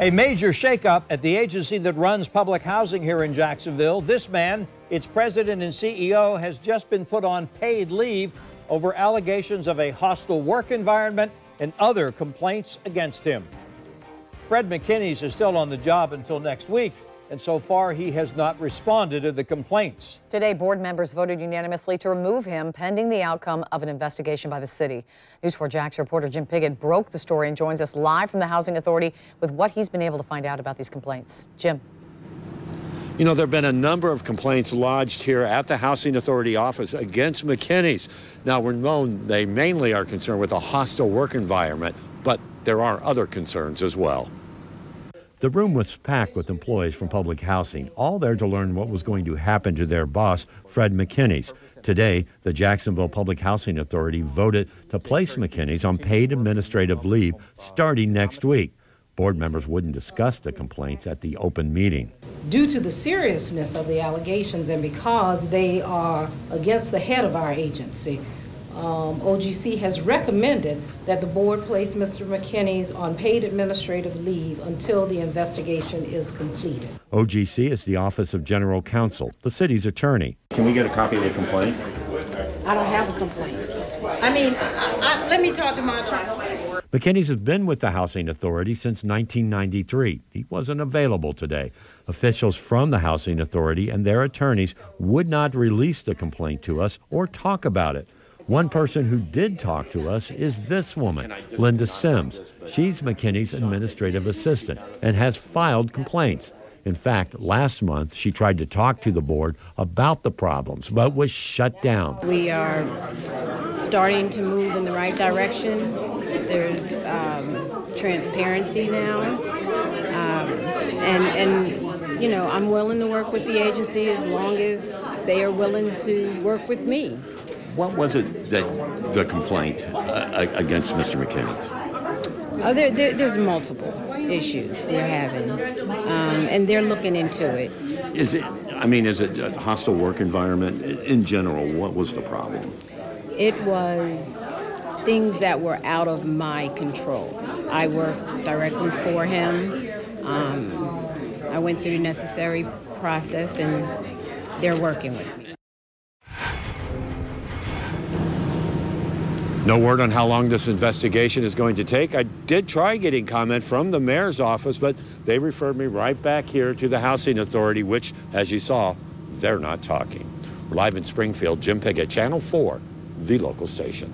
A major shakeup at the agency that runs public housing here in Jacksonville. This man, its president and CEO, has just been put on paid leave over allegations of a hostile work environment and other complaints against him. Fred McKinnies is still on the job until next week and so far he has not responded to the complaints. Today, board members voted unanimously to remove him pending the outcome of an investigation by the city. News 4 Jax reporter Jim Piggott broke the story and joins us live from the Housing Authority with what he's been able to find out about these complaints. Jim. You know, there have been a number of complaints lodged here at the Housing Authority office against McKinnies. Now, we're known they mainly are concerned with a hostile work environment, but there are other concerns as well. The room was packed with employees from public housing, all there to learn what was going to happen to their boss, Fred McKinnies. Today, the Jacksonville Public Housing Authority voted to place McKinnies on paid administrative leave starting next week. Board members wouldn't discuss the complaints at the open meeting. Due to the seriousness of the allegations and because they are against the head of our agency, um, OGC has recommended that the board place Mr. McKinnies on paid administrative leave until the investigation is completed. OGC is the Office of General Counsel, the city's attorney. Can we get a copy of the complaint? I don't have a complaint. I mean, I, I, let me talk to my attorney. McKinnies has been with the Housing Authority since 1993. He wasn't available today. Officials from the Housing Authority and their attorneys would not release the complaint to us or talk about it. One person who did talk to us is this woman, Linda Sims. She's McKinnies' administrative assistant and has filed complaints. In fact, last month she tried to talk to the board about the problems, but was shut down. We are starting to move in the right direction. There's um, transparency now. Um, and, and, you know, I'm willing to work with the agency as long as they are willing to work with me. What was it that the complaint uh, against Mr. McKinnies? Oh, there, there, there's multiple issues we're having, um, and they're looking into it. Is it? I mean, is it a hostile work environment in general? What was the problem? It was things that were out of my control. I worked directly for him. Um, I went through the necessary process, and they're working with me. No word on how long this investigation is going to take. I did try getting comment from the mayor's office, but they referred me right back here to the Housing Authority, which, as you saw, they're not talking. live in Springfield, Jim Piggott, Channel 4, the local station.